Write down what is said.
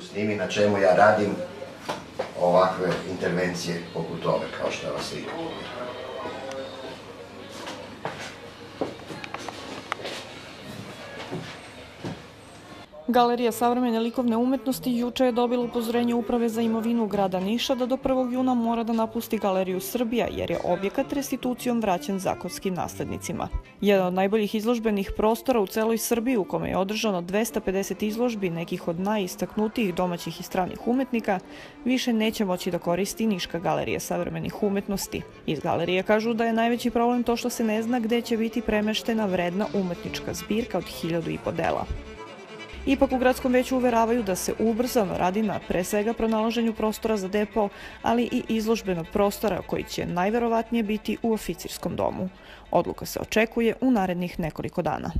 sliku snimi, na čemu ja radim ovakve intervencije poput ove, kao što je ova slika. Galerija savremene likovne umetnosti juče je dobila upozorenje Uprave za imovinu grada Niša da do 1. juna mora da napusti Galeriju Srbija jer je objekat restitucijom vraćen zakonskim naslednicima. Jedan od najboljih izložbenih prostora u celoj Srbiji u kome je održano 250 izložbi nekih od najistaknutijih domaćih i stranih umetnika, više neće moći da koristi Niška galerija savremenih umetnosti. Iz galerije kažu da je najveći problem to što se ne zna gde će biti premeštena vredna umetnička zbirka od hiljadu i po dela. Ipak u gradskom veću uveravaju da se ubrzano radi na pre svega pronalaženju prostora za depo, ali i izložbenog prostora koji će najverovatnije biti u oficirskom domu. Odluka se očekuje u narednih nekoliko dana.